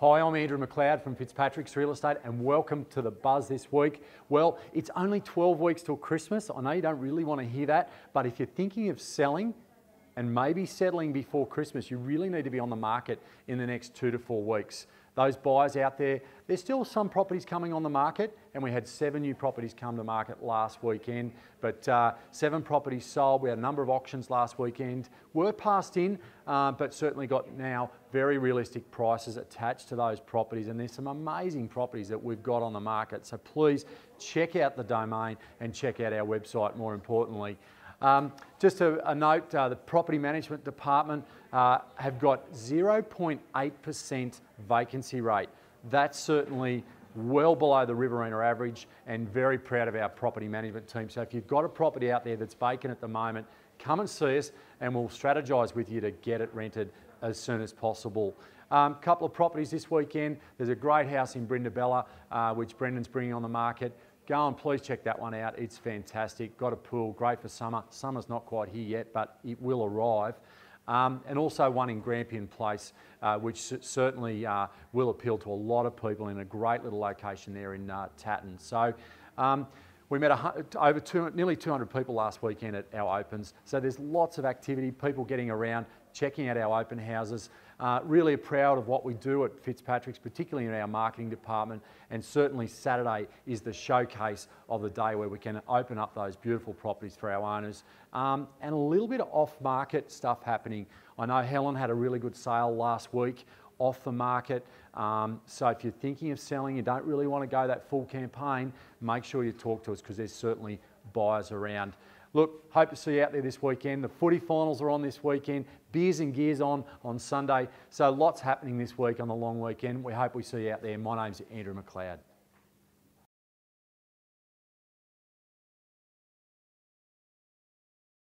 Hi, I'm Andrew McLeod from Fitzpatrick's Real Estate and welcome to the Buzz this week. Well, it's only 12 weeks till Christmas. I know you don't really want to hear that, but if you're thinking of selling and maybe settling before Christmas, you really need to be on the market in the next two to four weeks those buyers out there. There's still some properties coming on the market, and we had seven new properties come to market last weekend. But uh, seven properties sold. We had a number of auctions last weekend. Were passed in, uh, but certainly got now very realistic prices attached to those properties. And there's some amazing properties that we've got on the market. So please check out the domain and check out our website. More importantly. Um, just a, a note, uh, the property management department uh, have got 0.8% vacancy rate. That's certainly well below the Riverina average and very proud of our property management team. So if you've got a property out there that's vacant at the moment, come and see us and we'll strategise with you to get it rented as soon as possible. A um, couple of properties this weekend. There's a great house in Brindabella, uh, which Brendan's bringing on the market. Go and please check that one out. It's fantastic. Got a pool, great for summer. Summer's not quite here yet, but it will arrive. Um, and also one in Grampian Place, uh, which certainly uh, will appeal to a lot of people in a great little location there in uh, Tatton. So um, we met a, over two, nearly 200 people last weekend at our opens. So there's lots of activity, people getting around, checking out our open houses. Uh, really proud of what we do at Fitzpatrick's, particularly in our marketing department. And certainly Saturday is the showcase of the day where we can open up those beautiful properties for our owners. Um, and a little bit of off-market stuff happening. I know Helen had a really good sale last week off the market. Um, so if you're thinking of selling, you don't really want to go that full campaign, make sure you talk to us because there's certainly buyers around. Look, hope to see you out there this weekend. The footy finals are on this weekend. Beers and Gears on on Sunday. So lots happening this week on the long weekend. We hope we see you out there. My name's Andrew McLeod.